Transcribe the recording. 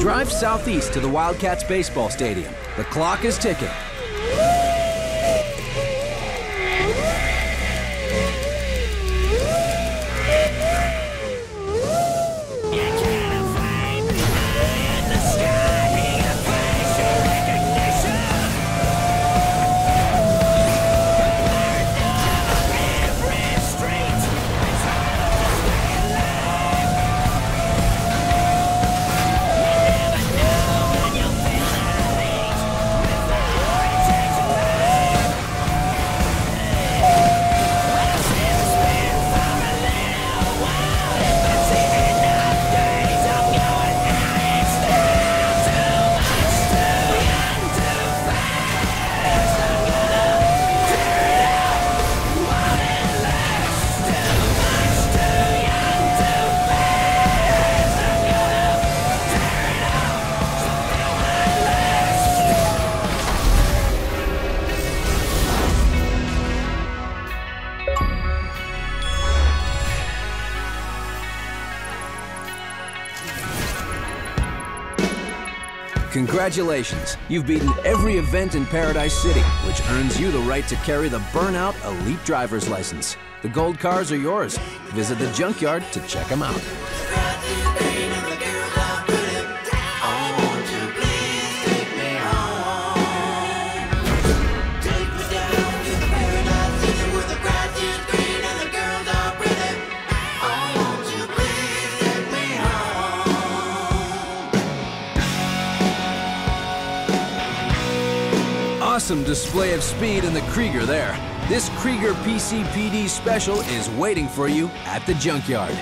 Drive southeast to the Wildcats baseball stadium. The clock is ticking. Congratulations! You've beaten every event in Paradise City, which earns you the right to carry the Burnout Elite Driver's License. The gold cars are yours. Visit the junkyard to check them out. Awesome display of speed in the Krieger there. This Krieger PCPD special is waiting for you at the junkyard.